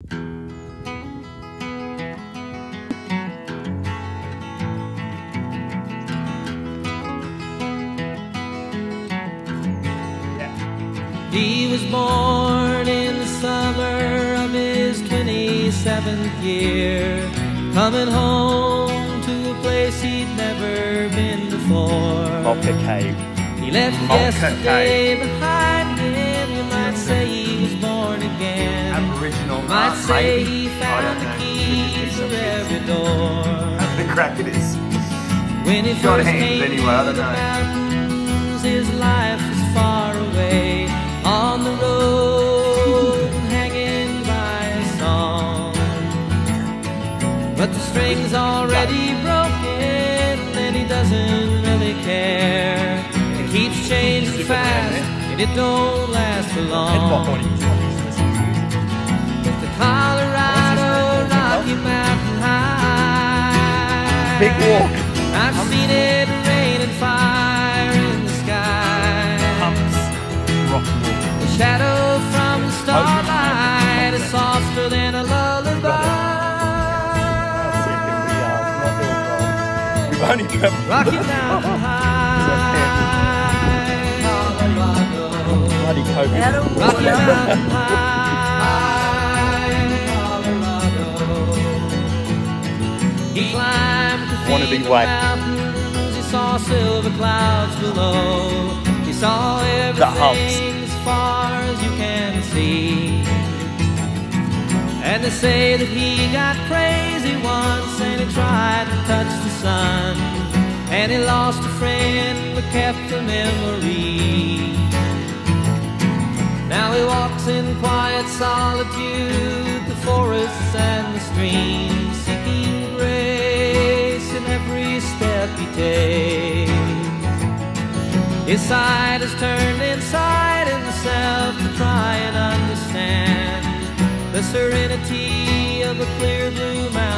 He was born in the summer of his 27th year, coming home to a place he'd never been before. He left yesterday Cave. behind say he I found the know. key for every door. The crack it is. When he Got first came anyway, to the mountains, his life was far away on the road, hanging by a song. But the string's already broken, and he doesn't really care. It keeps changing fast, and it don't last for long. Big walk. I've seen it rain and fire in the sky. Pumps. Rock walk. The shadow from the oh. starlight is softer than a lullaby. We've only travelled. Rocky Mountain High, Bloody COVID. Rocky Mountain High, silver clouds below. He saw humps. everything as far as you can see. And they say that he got crazy once and he tried to touch the sun. And he lost a friend but kept a memory. Now he walks in quiet solitude, His side is turned inside himself to try and understand the serenity of a clear blue mountain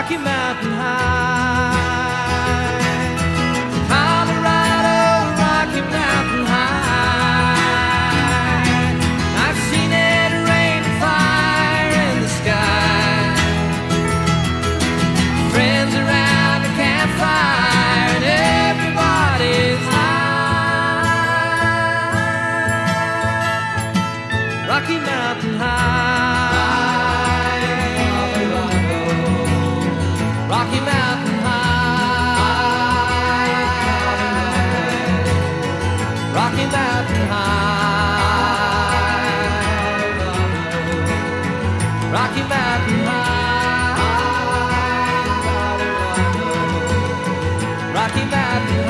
Rocky Mountain High, Rocky Mountain High. Rocky Mountain High. Rocky Mountain High. Rocky Mountain High.